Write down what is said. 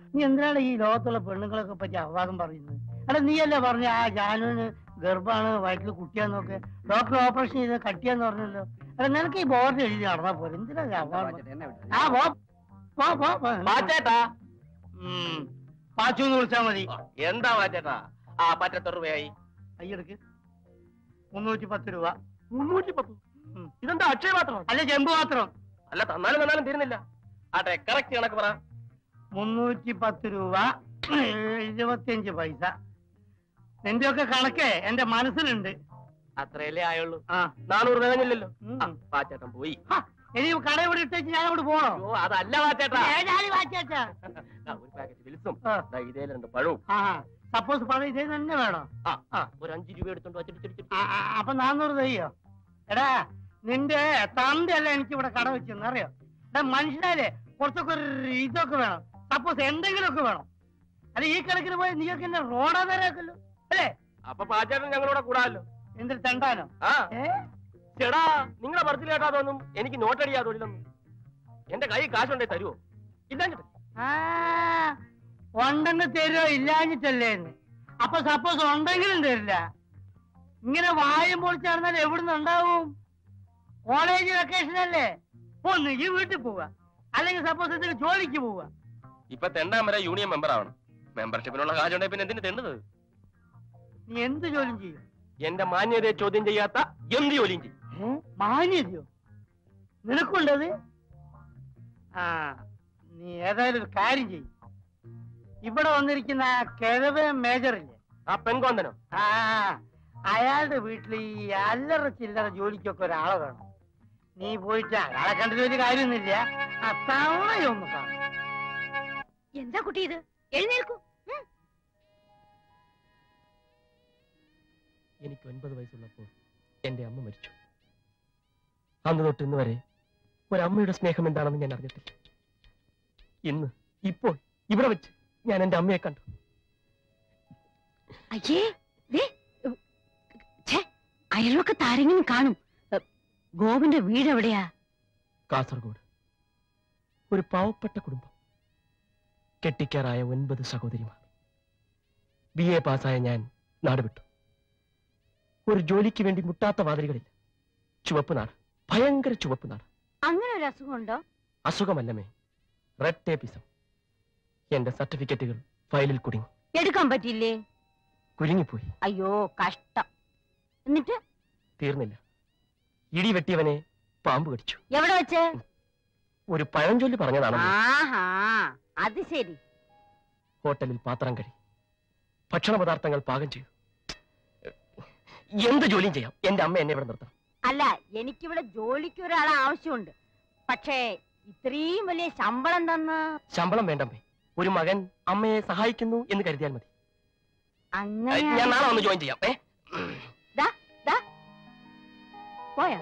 നീ എന്തിനാണ് ഈ ലോകത്തുള്ള പെണ്ണുങ്ങളൊക്കെ പറ്റി അപവാദം പറയുന്നത്? അല്ല നീയല്ലേ പറഞ്ഞ ആ ജാനുവിന് ഗർഭാണ് വയറ്റിൽ കുട്ടിയാന്നൊക്കെ ഡോക്ടർ ഓപ്പറേഷൻ ചെയ്ത് കട്ടിയാന്ന് പറഞ്ഞല്ലോ. അല്ല നിനക്ക് ഈ ബോർഡ് എഴുതി നടന്നാ പോലെ എന്തിനാ ആ പോ. പാച്ചു എന്ന് വിളിച്ചാ മതി. എന്താ ആ പറ്റത്തെ രൂപയായി കയ്യെടുക്ക്. മുന്നൂറ്റി പത്ത് രൂപ. മുന്നൂറ്റി പത്ത്. ഇതെന്താ അക്ഷയ മാത്രം അല്ല ചെമ്പ് മാത്രം അല്ല തന്നാലും തന്നാലും തീരുന്നില്ല. ആട്ടെ കറക്റ്റ് കണക്ക് പറ. മുന്നൂറ്റി പത്ത് രൂപ ഇരുപത്തിയഞ്ച് പൈസ. നിന്റെ ഒക്കെ കണക്കേ എന്റെ മനസ്സിലുണ്ട്. അത്രയല്ലേ ആയുള്ളൂ. ആ. നാനൂറ് തികഞ്ഞില്ലല്ലോ. പാച്ചേട്ടൻ പോയി. ഇനി കട ഇവിടെ ഇട്ടേച്ച് ഞാൻ അവിടെ പോണോ? ഓ അതല്ല വാച്ചാച്ചാ ഒരു പാക്കറ്റ് വിൽസും ആ. ദാ, ഇതേ രണ്ട് പഴവും. ആ സപ്പോസ് പഴം ഇതേ തന്നെ വേണോ? ഒരു അഞ്ചു രൂപ എടുത്തോണ്ട് വച്ചിട്ട് അപ്പൊ നാന്നൂറ് തയ്യോ? എടാ നിന്റെ തന്തയല്ല എനിക്ക് ഇവിടെ കട വെച്ചെന്ന് അറിയോ? എടാ മനുഷ്യനാലേ കുറച്ചൊക്കെ ഒരു ഇതൊക്കെ വേണം. സപ്പോസ് എന്തെങ്കിലുമൊക്കെ വേണം. അല്ല ഈ കണക്കിന് പോയി നിങ്ങൾക്ക് എന്നെ റോഡാ തരാക്കല്ലോ അല്ലേ? അപ്പൊ പാച്ചേട്ടൻ ഞങ്ങളോട് കൂടാല്ലോ എന്തിൽ തണ്ടാനോ? ആ. ചേടാ നിങ്ങളെ പറച്ചിൽ കേട്ടാതൊന്നും എനിക്ക് നോട്ടടിയാ തൊഴിലൊന്നും എന്റെ കൈ കാശുണ്ടേ തരുവോ? ഇല്ലാഞ്ഞിട്ട്. ഉണ്ടെന്ന് തരുമോ ഇല്ലാഞ്ഞിട്ടല്ലേ അപ്പൊ സപ്പോസ് ഉണ്ടെങ്കിലും തരില്ല. ഇങ്ങനെ വായും പൊളിച്ച് നടന്നാൽ എവിടുന്ന് ഉണ്ടാവും? കോളേജ് വെക്കേഷൻ അല്ലേ? ഒന്ന് ഈ വീട്ടിൽ പോവുക. അല്ലെങ്കിൽ സപ്പോസ് എന്തെങ്കിലും ജോലിക്ക് പോവുക. ഇപ്പൊ തെണ്ടാൻ വരെ യൂണിയൻ മെമ്പർ ആവണം മെമ്പർഷിപ്പിനുള്ള കാശുണ്ടെങ്കിൽ പിന്നെ എന്തിനു തെണ്ടത് നീ എന്ത് ജോലിയും ചെയ്യും? എന്റെ മാന്യതയെ ചോദ്യം ചെയ്യാത്ത എന്ത് ജോലിയും ചെയ്യും? മാന്യതയോ? നിനക്കുണ്ടത് ആ നീ ഏതായാലും ഒരു കാര്യം ചെയ്യും. ഇവിടെ വന്നിരിക്കുന്ന കിഴവ് ഇല്ലേ ആ പെൺകോന്തനോ? ആ അയാളുടെ വീട്ടിൽ ഈ അല്ലറ ചില്ലറ ജോലിക്കൊക്കെ ഒരാളെ വേണം. നീ പോയിട്ട് അയാളെ കണ്ടിട്ട് ഒരു കാര്യമൊന്നുമില്ല. ആ തവണയൊന്ന് എന്താ കുട്ടി ഇത്? എഴുന്നേൽക്കൂ. എനിക്ക് ഒൻപത് വയസ്സുള്ളപ്പോൾ എന്റെ അമ്മ മരിച്ചു. അന്ന് തൊട്ട് ഇന്ന് വരെ ഒരമ്മയുടെ സ്നേഹം എന്താണെന്ന് ഞാൻ അറിഞ്ഞിട്ടില്ല. ഇന്ന് ഇപ്പോൾ ഇവിടെ വെച്ച് ഞാൻ എന്റെ അമ്മയെ കണ്ടു. അയ്യേ അയൽവക്കത്ത് കാണും. ഗോവിന്റെ വീട് എവിടെയാ? കാസർഗോഡ്. ഒരു പാവപ്പെട്ട കുടുംബം. കെട്ടിക്കാറായ ഒൻപത് സഹോദരിമാർ. ബി എ പാസ്സായ ഞാൻ നാടുവിട്ടു ഒരു ജോലിക്ക് വേണ്ടി മുട്ടാത്ത വാതിലുകളില്ല. ചുവപ്പ് നാട് ഭയങ്കര ചുവപ്പ് നാട്. അങ്ങനെ ഒരു അസുഖമുണ്ടോ അസുഖമല്ലമേ റെഡ് ടേപ്പിസം എന്റെ സർട്ടിഫിക്കറ്റുകൾ ഫയലിൽ കുടുങ്ങി. എടുക്കാൻ പറ്റില്ലേ കുരുങ്ങിപ്പോയി. അയ്യോ കഷ്ടം. എന്നിട്ട്? തീർന്നില്ല. ഇടി വെട്ടിയവനെ പാമ്പ് കടിച്ചു. എവിടെ വെച്ച്? ഒരു പഴഞ്ചൊല്ലി പറഞ്ഞതാണ് അത് ശരി. ഹോട്ടലിൽ പാത്രം കഴി ഭക്ഷണ പദാർത്ഥങ്ങൾ പാകം ചെയ്തു എന്ത് ജോലിയും ചെയ്യാം. എന്റെ അമ്മ എന്നെ ഇവിടെ നിർത്തണം. അല്ല എനിക്കിവിടെ ജോലിക്ക് ഒരാളെ ആവശ്യമുണ്ട്. പക്ഷേ ഇത്രയും വലിയ ശമ്പളം തന്ന് ശമ്പളം വേണ്ടമ്മേ ഒരു മകൻ അമ്മയെ സഹായിക്കുന്നു എന്ന് കരുതിയാൽ മതി. അങ്ങനെ ഞാൻ നാളെ വന്ന് ജോയിൻ ചെയ്യാം. പോയാ?